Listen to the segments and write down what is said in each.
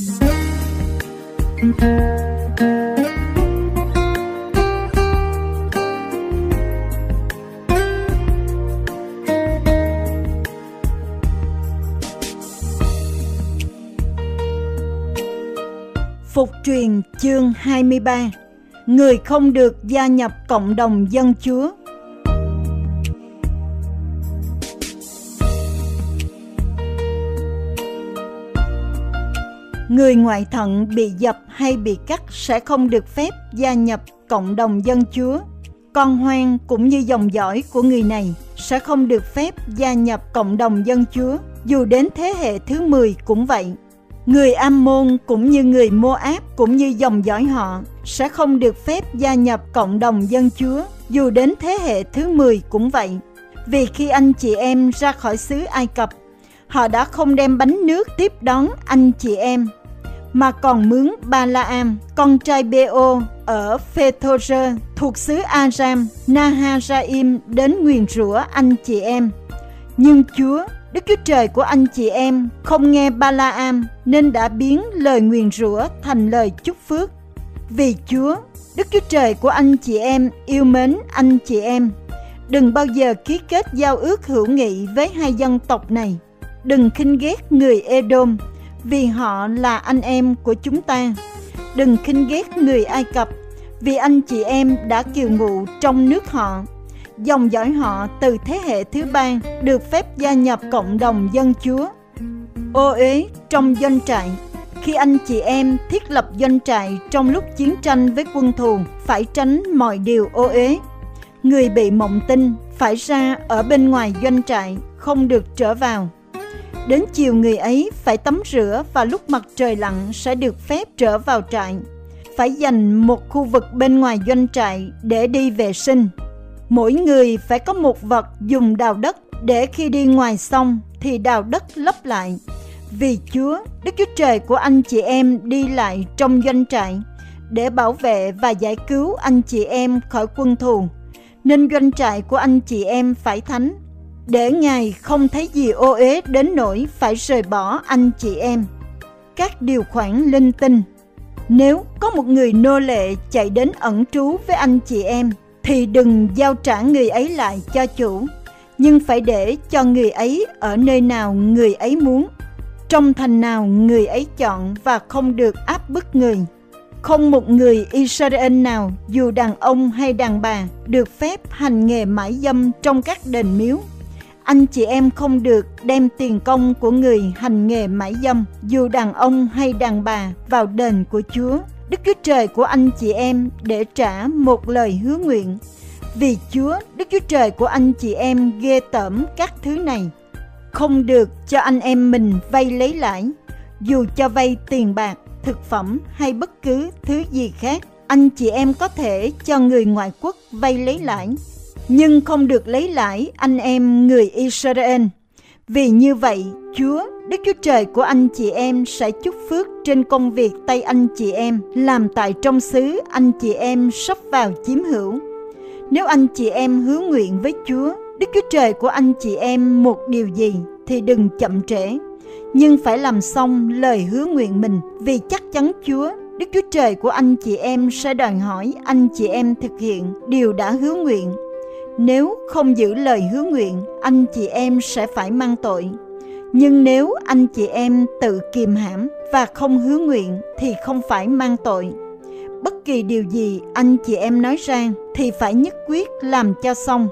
Phục truyền chương 23 Người không được gia nhập cộng đồng dân chúa. Người ngoại thận bị dập hay bị cắt sẽ không được phép gia nhập cộng đồng dân chúa. Con hoang cũng như dòng dõi của người này sẽ không được phép gia nhập cộng đồng dân chúa, dù đến thế hệ thứ 10 cũng vậy. Người Ammon cũng như người Moab cũng như dòng dõi họ sẽ không được phép gia nhập cộng đồng dân chúa, dù đến thế hệ thứ 10 cũng vậy. Vì khi anh chị em ra khỏi xứ Ai Cập, họ đã không đem bánh nước tiếp đón anh chị em mà còn mướn Ba La Am, con trai Beo ở Phethozer thuộc xứ Aram, Naharaim đến nguyền rủa anh chị em. Nhưng Chúa, Đức Chúa Trời của anh chị em không nghe Ba La Am nên đã biến lời nguyền rủa thành lời chúc phước. Vì Chúa, Đức Chúa Trời của anh chị em yêu mến anh chị em. Đừng bao giờ ký kết giao ước hữu nghị với hai dân tộc này. Đừng khinh ghét người Edom, vì họ là anh em của chúng ta. Đừng khinh ghét người Ai Cập, vì anh chị em đã kiều ngụ trong nước họ. Dòng dõi họ từ thế hệ thứ ba được phép gia nhập cộng đồng dân chúa. Ô uế trong doanh trại khi anh chị em thiết lập doanh trại trong lúc chiến tranh với quân thù phải tránh mọi điều ô uế. Người bị mộng tinh phải ra ở bên ngoài doanh trại, không được trở vào. Đến chiều người ấy phải tắm rửa và lúc mặt trời lặn sẽ được phép trở vào trại. Phải dành một khu vực bên ngoài doanh trại để đi vệ sinh. Mỗi người phải có một vật dùng đào đất để khi đi ngoài sông thì đào đất lấp lại. Vì Chúa, Đức Chúa Trời của anh chị em đi lại trong doanh trại để bảo vệ và giải cứu anh chị em khỏi quân thù. Nên doanh trại của anh chị em phải thánh để Ngài không thấy gì ô uế đến nỗi phải rời bỏ anh chị em. Các điều khoản linh tinh Nếu có một người nô lệ chạy đến ẩn trú với anh chị em, thì đừng giao trả người ấy lại cho chủ, nhưng phải để cho người ấy ở nơi nào người ấy muốn, trong thành nào người ấy chọn và không được áp bức người. Không một người Israel nào, dù đàn ông hay đàn bà, được phép hành nghề mãi dâm trong các đền miếu anh chị em không được đem tiền công của người hành nghề mãi dâm, dù đàn ông hay đàn bà, vào đền của Chúa, Đức Chúa Trời của anh chị em để trả một lời hứa nguyện. Vì Chúa, Đức Chúa Trời của anh chị em ghê tởm các thứ này. Không được cho anh em mình vay lấy lãi, dù cho vay tiền bạc, thực phẩm hay bất cứ thứ gì khác. Anh chị em có thể cho người ngoại quốc vay lấy lãi nhưng không được lấy lãi anh em người Israel. Vì như vậy, Chúa, Đức Chúa Trời của anh chị em sẽ chúc phước trên công việc tay anh chị em làm tại trong xứ anh chị em sắp vào chiếm hữu. Nếu anh chị em hứa nguyện với Chúa, Đức Chúa Trời của anh chị em một điều gì thì đừng chậm trễ, nhưng phải làm xong lời hứa nguyện mình vì chắc chắn Chúa Đức Chúa Trời của anh chị em sẽ đòi hỏi anh chị em thực hiện điều đã hứa nguyện nếu không giữ lời hứa nguyện, anh chị em sẽ phải mang tội. Nhưng nếu anh chị em tự kiềm hãm và không hứa nguyện thì không phải mang tội. Bất kỳ điều gì anh chị em nói ra thì phải nhất quyết làm cho xong.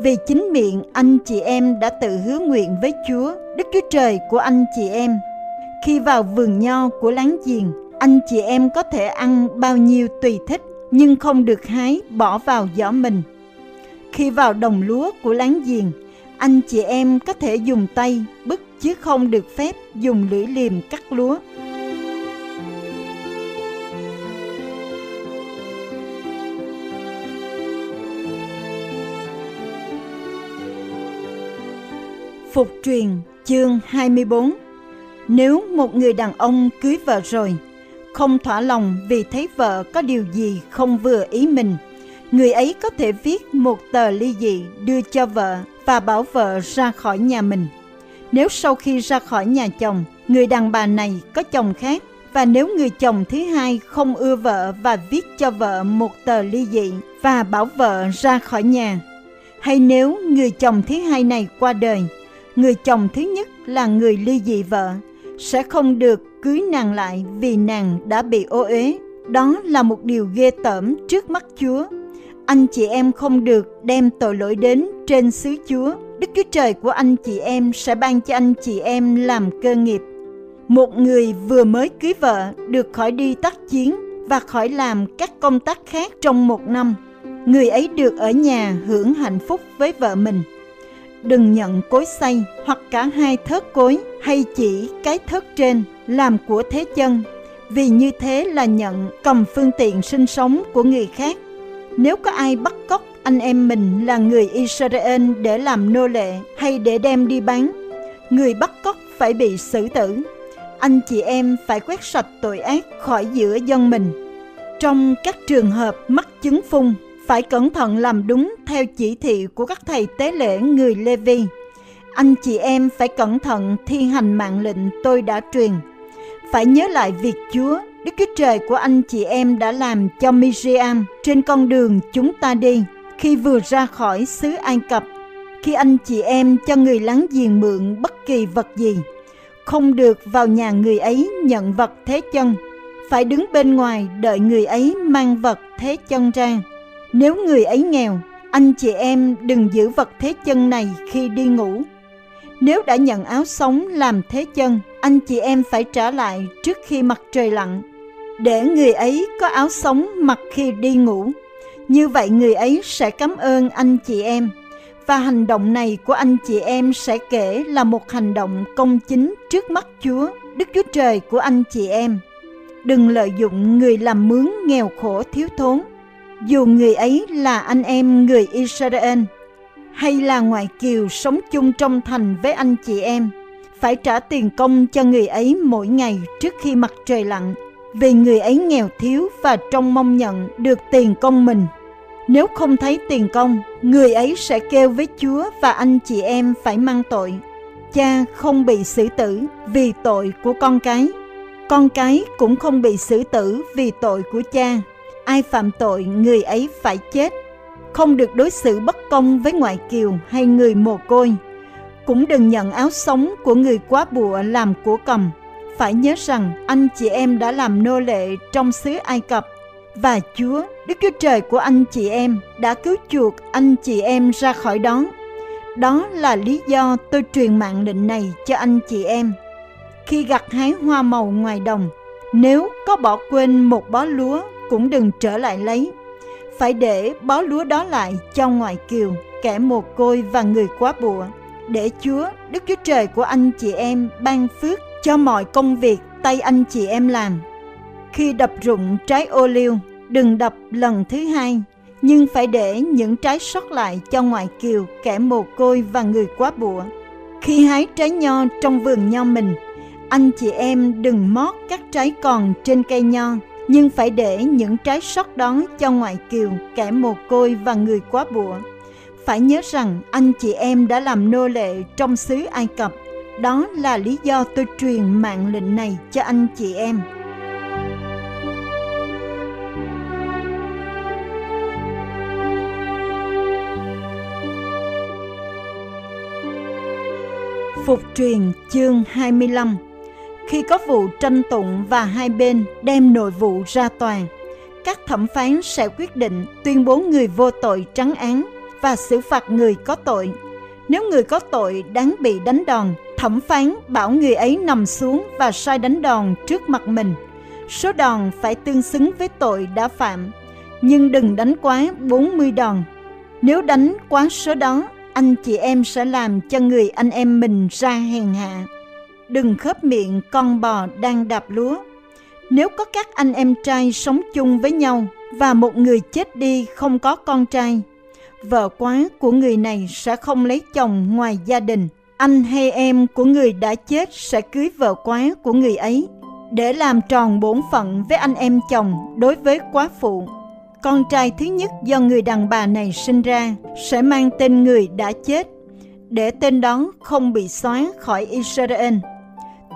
Vì chính miệng anh chị em đã tự hứa nguyện với Chúa, Đức Chúa Trời của anh chị em. Khi vào vườn nho của láng giềng, anh chị em có thể ăn bao nhiêu tùy thích, nhưng không được hái bỏ vào giỏ mình khi vào đồng lúa của láng giềng, anh chị em có thể dùng tay bứt chứ không được phép dùng lưỡi liềm cắt lúa. Phục truyền chương 24 Nếu một người đàn ông cưới vợ rồi, không thỏa lòng vì thấy vợ có điều gì không vừa ý mình – người ấy có thể viết một tờ ly dị đưa cho vợ và bảo vợ ra khỏi nhà mình. Nếu sau khi ra khỏi nhà chồng, người đàn bà này có chồng khác, Và nếu người chồng thứ hai không ưa vợ và viết cho vợ một tờ ly dị và bảo vợ ra khỏi nhà, hay nếu người chồng thứ hai này qua đời, người chồng thứ nhất là người ly dị vợ sẽ không được cưới nàng lại vì nàng đã bị ô uế. Đó là một điều ghê tởm trước mắt Chúa. Anh chị em không được đem tội lỗi đến trên xứ Chúa. Đức Chúa Trời của anh chị em sẽ ban cho anh chị em làm cơ nghiệp. Một người vừa mới cưới vợ được khỏi đi tác chiến và khỏi làm các công tác khác trong một năm. Người ấy được ở nhà hưởng hạnh phúc với vợ mình đừng nhận cối xay hoặc cả hai thớt cối hay chỉ cái thớt trên làm của thế chân, vì như thế là nhận cầm phương tiện sinh sống của người khác nếu có ai bắt cóc anh em mình là người Israel để làm nô lệ hay để đem đi bán người bắt cóc phải bị xử tử anh chị em phải quét sạch tội ác khỏi giữa dân mình trong các trường hợp mắc chứng phun phải cẩn thận làm đúng theo chỉ thị của các thầy tế lễ người Lê Vi. Anh chị em phải cẩn thận thi hành mạng lệnh tôi đã truyền. Phải nhớ lại việc Chúa, Đức Chúa Trời của anh chị em đã làm cho Miriam trên con đường chúng ta đi khi vừa ra khỏi xứ Ai Cập. Khi anh chị em cho người láng giềng mượn bất kỳ vật gì, không được vào nhà người ấy nhận vật thế chân, phải đứng bên ngoài đợi người ấy mang vật thế chân ra nếu người ấy nghèo, anh chị em đừng giữ vật thế chân này khi đi ngủ. Nếu đã nhận áo sống làm thế chân, anh chị em phải trả lại trước khi mặt trời lặn, để người ấy có áo sống mặc khi đi ngủ. Như vậy người ấy sẽ cảm ơn anh chị em. Và hành động này của anh chị em sẽ kể là một hành động công chính trước mắt Chúa, Đức Chúa Trời của anh chị em. Đừng lợi dụng người làm mướn nghèo khổ thiếu thốn dù người ấy là anh em người Israel hay là ngoại kiều sống chung trong thành với anh chị em, phải trả tiền công cho người ấy mỗi ngày trước khi mặt trời lặn, vì người ấy nghèo thiếu và trông mong nhận được tiền công mình. Nếu không thấy tiền công, người ấy sẽ kêu với Chúa và anh chị em phải mang tội. Cha không bị xử tử vì tội của con cái. Con cái cũng không bị xử tử vì tội của cha ai phạm tội người ấy phải chết không được đối xử bất công với ngoại kiều hay người mồ côi. Cũng đừng nhận áo sống của người quá bụa làm của cầm. Phải nhớ rằng anh chị em đã làm nô lệ trong xứ ai cập. Và chúa, đức chúa trời của anh chị em đã cứu chuộc anh chị em ra khỏi đó. Đó là lý do tôi truyền mạng lệnh này cho anh chị em. Khi gặt hái hoa màu ngoài đồng, nếu có bỏ quên một bó lúa, cũng đừng trở lại lấy. Phải để bó lúa đó lại cho ngoại kiều, kẻ mồ côi và người quá bùa, để Chúa, Đức Chúa Trời của anh chị em ban phước cho mọi công việc tay anh chị em làm. Khi đập rụng trái ô liu, đừng đập lần thứ hai, nhưng phải để những trái sót lại cho ngoại kiều, kẻ mồ côi và người quá bùa. Khi hái trái nho trong vườn nho mình, anh chị em đừng mót các trái còn trên cây nho, nhưng phải để những trái sót đó cho ngoại kiều, kẻ mồ côi và người quá bụa. Phải nhớ rằng anh chị em đã làm nô lệ trong xứ Ai Cập. Đó là lý do tôi truyền mạng lệnh này cho anh chị em. Phục truyền chương 25 khi có vụ tranh tụng và hai bên đem nội vụ ra tòa, các thẩm phán sẽ quyết định tuyên bố người vô tội trắng án và xử phạt người có tội. Nếu người có tội đáng bị đánh đòn, thẩm phán bảo người ấy nằm xuống và sai đánh đòn trước mặt mình. Số đòn phải tương xứng với tội đã phạm, nhưng đừng đánh quá 40 đòn. Nếu đánh quá số đó, anh chị em sẽ làm cho người anh em mình ra hèn hạ đừng khớp miệng con bò đang đạp lúa. Nếu có các anh em trai sống chung với nhau và một người chết đi không có con trai, vợ quá của người này sẽ không lấy chồng ngoài gia đình. Anh hay em của người đã chết sẽ cưới vợ quá của người ấy để làm tròn bổn phận với anh em chồng đối với quá phụ. Con trai thứ nhất do người đàn bà này sinh ra sẽ mang tên người đã chết, để tên đó không bị xóa khỏi Israel.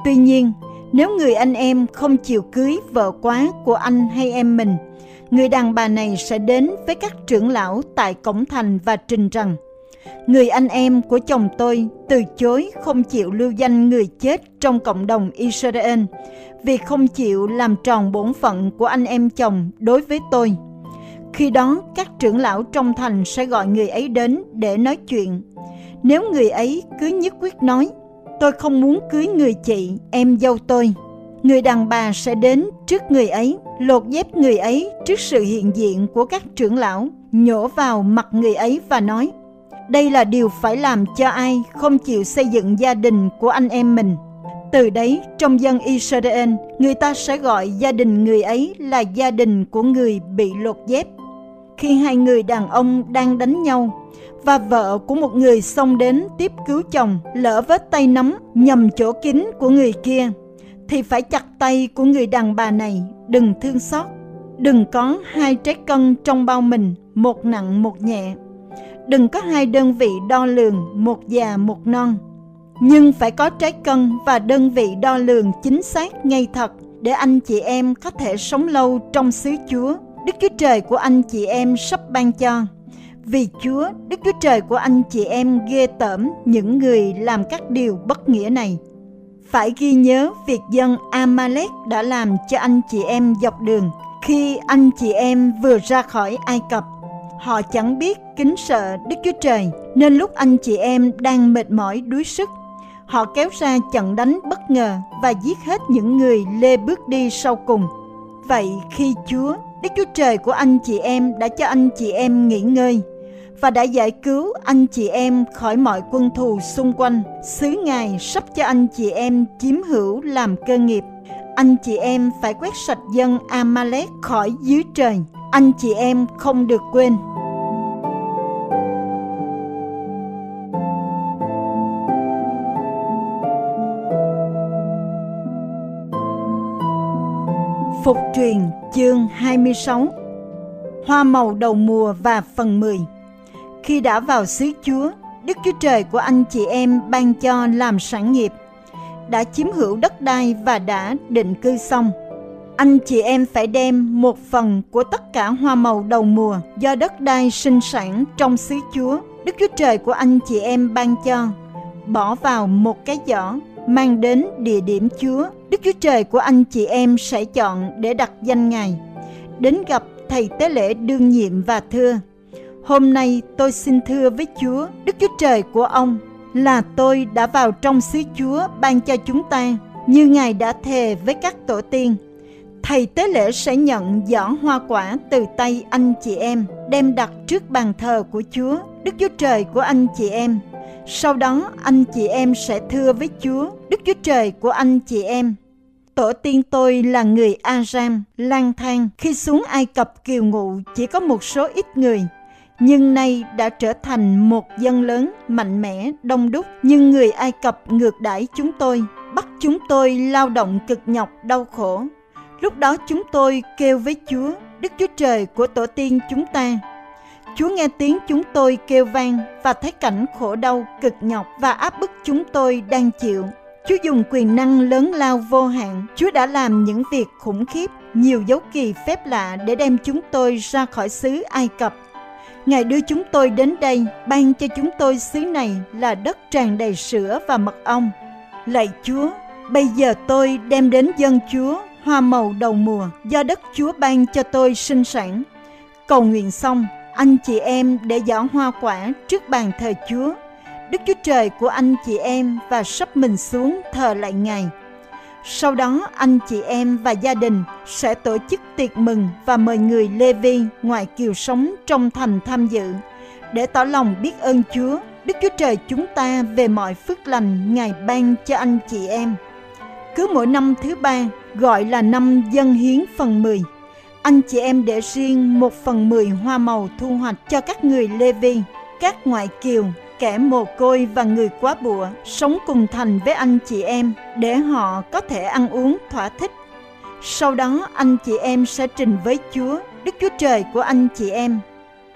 Tuy nhiên, Nếu người anh em không chịu cưới vợ quá của anh hay em mình, người đàn bà này sẽ đến với các trưởng lão tại cổng thành và trình rằng Người anh em của chồng tôi từ chối không chịu lưu danh người chết trong cộng đồng Israel vì không chịu làm tròn bổn phận của anh em chồng đối với tôi. Khi đó, các trưởng lão trong thành sẽ gọi người ấy đến để nói chuyện. Nếu người ấy cứ nhất quyết nói, tôi không muốn cưới người chị, em dâu tôi, người đàn bà sẽ đến trước người ấy, lột dép người ấy trước sự hiện diện của các trưởng lão, nhổ vào mặt người ấy và nói, đây là điều phải làm cho ai không chịu xây dựng gia đình của anh em mình. Từ đấy, trong dân Israel, người ta sẽ gọi gia đình người ấy là gia đình của người bị lột dép. Khi hai người đàn ông đang đánh nhau, và vợ của một người xông đến tiếp cứu chồng lỡ vết tay nắm nhầm chỗ kín của người kia, thì phải chặt tay của người đàn bà này, đừng thương xót. Đừng có hai trái cân trong bao mình, một nặng một nhẹ. Đừng có hai đơn vị đo lường, một già một non nhưng phải có trái cân và đơn vị đo lường chính xác ngay thật để anh chị em có thể sống lâu trong xứ Chúa. Đức Chúa Trời của anh chị em sắp ban cho. Vì Chúa, Đức Chúa Trời của anh chị em ghê tởm những người làm các điều bất nghĩa này. Phải ghi nhớ việc dân Amalek đã làm cho anh chị em dọc đường khi anh chị em vừa ra khỏi Ai Cập. Họ chẳng biết kính sợ Đức Chúa Trời, nên lúc anh chị em đang mệt mỏi đuối sức họ kéo ra trận đánh bất ngờ và giết hết những người lê bước đi sau cùng. Vậy khi Chúa, Đức Chúa Trời của anh chị em đã cho anh chị em nghỉ ngơi và đã giải cứu anh chị em khỏi mọi quân thù xung quanh, xứ Ngài sắp cho anh chị em chiếm hữu làm cơ nghiệp. Anh chị em phải quét sạch dân Amalek khỏi dưới trời. Anh chị em không được quên. Phục truyền chương 26 Hoa màu đầu mùa và phần 10 Khi đã vào xứ Chúa, Đức Chúa Trời của anh chị em ban cho làm sản nghiệp, đã chiếm hữu đất đai và đã định cư xong. Anh chị em phải đem một phần của tất cả hoa màu đầu mùa do đất đai sinh sản trong xứ Chúa, Đức Chúa Trời của anh chị em ban cho, bỏ vào một cái giỏ mang đến địa điểm Chúa, Đức Chúa Trời của anh chị em sẽ chọn để đặt danh Ngài. Đến gặp Thầy Tế lễ đương nhiệm và thưa, Hôm nay tôi xin thưa với Chúa, Đức Chúa Trời của ông, là tôi đã vào trong xứ Chúa ban cho chúng ta, như Ngài đã thề với các tổ tiên. Thầy tế lễ sẽ nhận giỏ hoa quả từ tay anh chị em, đem đặt trước bàn thờ của Chúa, Đức Chúa Trời của anh chị em, sau đó anh chị em sẽ thưa với Chúa, Đức Chúa Trời của anh chị em. Tổ tiên tôi là người Aram, lang thang, khi xuống Ai Cập kiều ngụ chỉ có một số ít người, nhưng nay đã trở thành một dân lớn, mạnh mẽ, đông đúc. Nhưng người Ai Cập ngược đãi chúng tôi, bắt chúng tôi lao động cực nhọc, đau khổ. Lúc đó chúng tôi kêu với Chúa, Đức Chúa Trời của tổ tiên chúng ta, Chúa nghe tiếng chúng tôi kêu vang và thấy cảnh khổ đau, cực nhọc và áp bức chúng tôi đang chịu. Chúa dùng quyền năng lớn lao vô hạn. Chúa đã làm những việc khủng khiếp, nhiều dấu kỳ phép lạ để đem chúng tôi ra khỏi xứ Ai Cập. Ngài đưa chúng tôi đến đây, ban cho chúng tôi xứ này là đất tràn đầy sữa và mật ong. Lạy Chúa, bây giờ tôi đem đến dân Chúa hoa màu đầu mùa do đất Chúa ban cho tôi sinh sản. Cầu nguyện xong, anh chị em để giỏ hoa quả trước bàn thờ Chúa, Đức Chúa Trời của anh chị em và sắp mình xuống thờ lại Ngài. Sau đó anh chị em và gia đình sẽ tổ chức tiệc mừng và mời người Lê Vi ngoài kiều sống trong thành tham dự để tỏ lòng biết ơn Chúa, Đức Chúa Trời chúng ta về mọi phước lành Ngài ban cho anh chị em. Cứ mỗi năm thứ ba gọi là năm dân hiến phần 10 anh chị em để riêng một phần mười hoa màu thu hoạch cho các người Lê Vi, các ngoại kiều, kẻ mồ côi và người quá bụa sống cùng thành với anh chị em để họ có thể ăn uống thỏa thích. Sau đó anh chị em sẽ trình với Chúa, Đức Chúa Trời của anh chị em.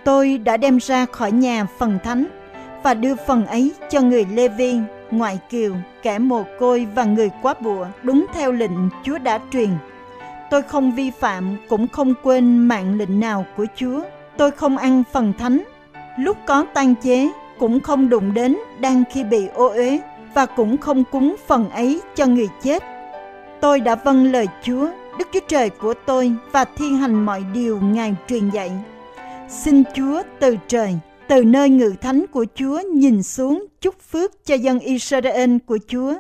Tôi đã đem ra khỏi nhà phần thánh và đưa phần ấy cho người Lê Vi ngoại kiều, kẻ mồ côi và người quá bụa đúng theo lệnh Chúa đã truyền. Tôi không vi phạm cũng không quên mạng lệnh nào của Chúa. Tôi không ăn phần thánh. Lúc có tan chế cũng không đụng đến đang khi bị ô uế và cũng không cúng phần ấy cho người chết. Tôi đã vâng lời Chúa, Đức Chúa Trời của tôi và thi hành mọi điều Ngài truyền dạy. Xin Chúa từ trời, từ nơi ngự thánh của Chúa nhìn xuống chúc phước cho dân Israel của Chúa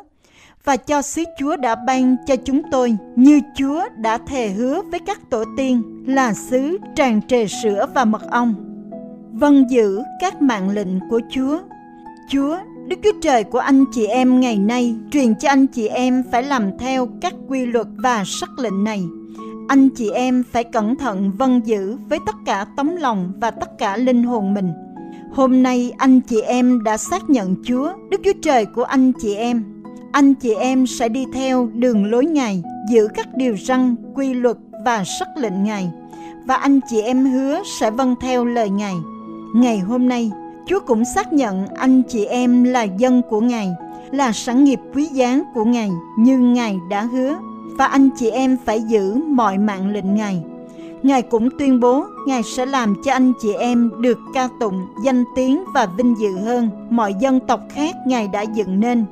và cho xứ Chúa đã ban cho chúng tôi như Chúa đã thề hứa với các tổ tiên là xứ tràn trề sữa và mật ong. Vâng giữ các mạng lệnh của Chúa. Chúa, Đức Chúa Trời của anh chị em ngày nay truyền cho anh chị em phải làm theo các quy luật và sắc lệnh này. Anh chị em phải cẩn thận vâng giữ với tất cả tấm lòng và tất cả linh hồn mình. Hôm nay anh chị em đã xác nhận Chúa, Đức Chúa Trời của anh chị em anh chị em sẽ đi theo đường lối Ngài, giữ các điều răn, quy luật và sắc lệnh Ngài. Và anh chị em hứa sẽ vâng theo lời Ngài. Ngày hôm nay, Chúa cũng xác nhận anh chị em là dân của Ngài, là sản nghiệp quý giá của Ngài như Ngài đã hứa. Và anh chị em phải giữ mọi mạng lệnh Ngài. Ngài cũng tuyên bố Ngài sẽ làm cho anh chị em được ca tụng, danh tiếng và vinh dự hơn mọi dân tộc khác Ngài đã dựng nên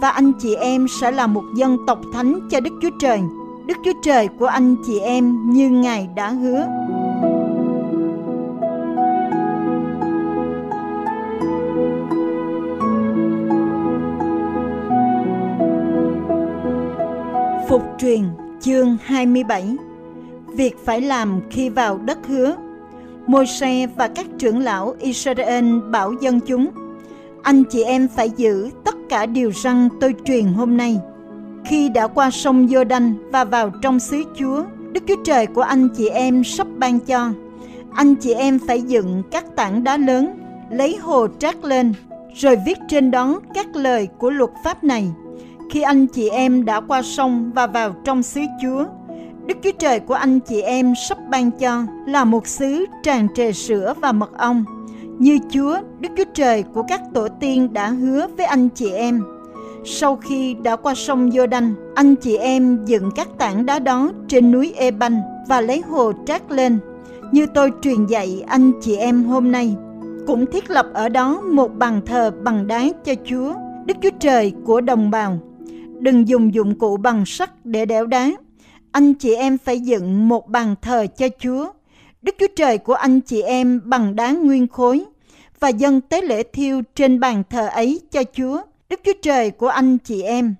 và anh chị em sẽ là một dân tộc thánh cho Đức Chúa Trời. Đức Chúa Trời của anh chị em như Ngài đã hứa. Phục truyền chương 27 Việc phải làm khi vào đất hứa Môi-se và các trưởng lão Israel bảo dân chúng, Anh chị em phải giữ tất cả điều răn tôi truyền hôm nay. Khi đã qua sông giô đanh và vào trong xứ Chúa, Đức Chúa Trời của anh chị em sắp ban cho. Anh chị em phải dựng các tảng đá lớn, lấy hồ trát lên, rồi viết trên đó các lời của luật pháp này. Khi anh chị em đã qua sông và vào trong xứ Chúa, Đức Chúa Trời của anh chị em sắp ban cho là một xứ tràn trề sữa và mật ong như Chúa, Đức Chúa Trời của các tổ tiên đã hứa với anh chị em. Sau khi đã qua sông giô đanh anh chị em dựng các tảng đá đó trên núi E-banh và lấy hồ trát lên, như tôi truyền dạy anh chị em hôm nay. Cũng thiết lập ở đó một bàn thờ bằng đá cho Chúa, Đức Chúa Trời của đồng bào. Đừng dùng dụng cụ bằng sắt để đẽo đá. Anh chị em phải dựng một bàn thờ cho Chúa, Đức Chúa Trời của anh chị em bằng đá nguyên khối và dâng tế lễ thiêu trên bàn thờ ấy cho Chúa, Đức Chúa Trời của anh chị em.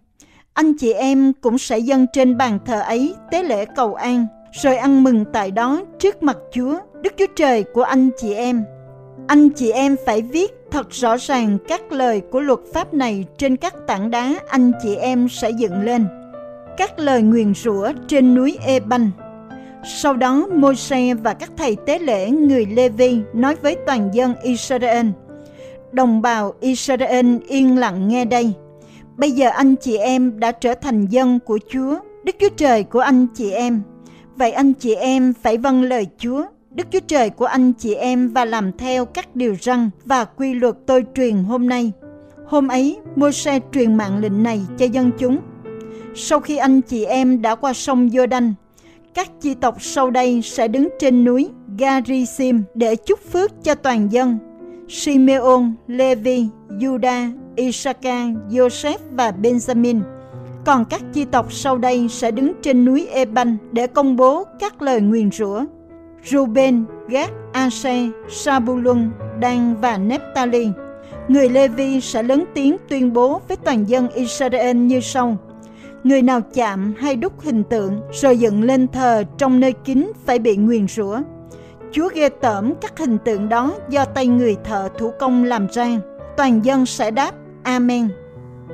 Anh chị em cũng sẽ dâng trên bàn thờ ấy tế lễ cầu an, rồi ăn mừng tại đó trước mặt Chúa, Đức Chúa Trời của anh chị em. Anh chị em phải viết thật rõ ràng các lời của luật pháp này trên các tảng đá anh chị em sẽ dựng lên. Các lời nguyền rủa trên núi E-banh sau đó, Môi-se và các thầy tế lễ người Lê-vi nói với toàn dân Israel, Đồng bào Israel yên lặng nghe đây. Bây giờ anh chị em đã trở thành dân của Chúa, Đức Chúa Trời của anh chị em. Vậy anh chị em phải vâng lời Chúa, Đức Chúa Trời của anh chị em và làm theo các điều răn và quy luật tôi truyền hôm nay. Hôm ấy, Môi-se truyền mạng lệnh này cho dân chúng. Sau khi anh chị em đã qua sông Giô-đanh, các chi tộc sau đây sẽ đứng trên núi Garisim để chúc phước cho toàn dân. Simeon, Levi, Judah, Isaac, Joseph và Benjamin. Còn các chi tộc sau đây sẽ đứng trên núi Eban để công bố các lời nguyền rủa. Ruben, Gad, Asher, Sabulun, Dan và Nephtali. Người Levi sẽ lớn tiếng tuyên bố với toàn dân Israel như sau. Người nào chạm hay đúc hình tượng rồi dựng lên thờ trong nơi kín phải bị nguyền rủa. Chúa ghê tởm các hình tượng đó do tay người thợ thủ công làm ra. Toàn dân sẽ đáp Amen.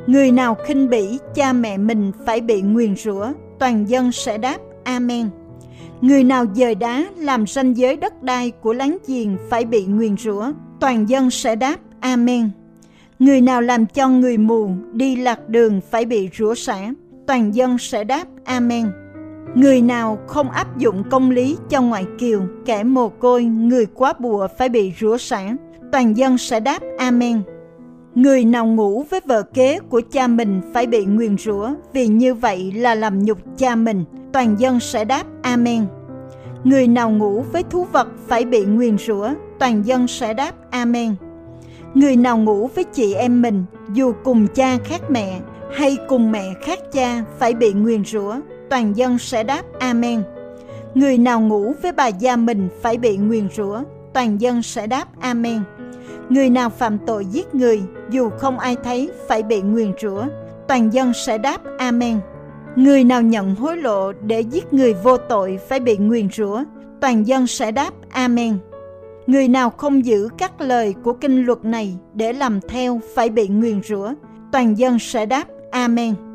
Người nào khinh bỉ cha mẹ mình phải bị nguyền rủa, toàn dân sẽ đáp Amen. Người nào dời đá làm ranh giới đất đai của láng giềng phải bị nguyền rủa, toàn dân sẽ đáp Amen. Người nào làm cho người mù đi lạc đường phải bị rủa xả, toàn dân sẽ đáp Amen. Người nào không áp dụng công lý cho ngoại kiều, kẻ mồ côi, người quá bùa phải bị rủa sản, toàn dân sẽ đáp Amen. Người nào ngủ với vợ kế của cha mình phải bị nguyền rủa vì như vậy là làm nhục cha mình. Toàn dân sẽ đáp Amen. Người nào ngủ với thú vật phải bị nguyền rủa, toàn dân sẽ đáp Amen. Người nào ngủ với chị em mình dù cùng cha khác mẹ hay cùng mẹ khác cha phải bị nguyền rủa, toàn dân sẽ đáp Amen. Người nào ngủ với bà gia mình phải bị nguyền rủa, toàn dân sẽ đáp Amen. Người nào phạm tội giết người dù không ai thấy phải bị nguyền rủa, toàn dân sẽ đáp Amen. Người nào nhận hối lộ để giết người vô tội phải bị nguyền rủa, toàn dân sẽ đáp Amen. Người nào không giữ các lời của kinh luật này để làm theo phải bị nguyền rủa, toàn dân sẽ đáp Amen.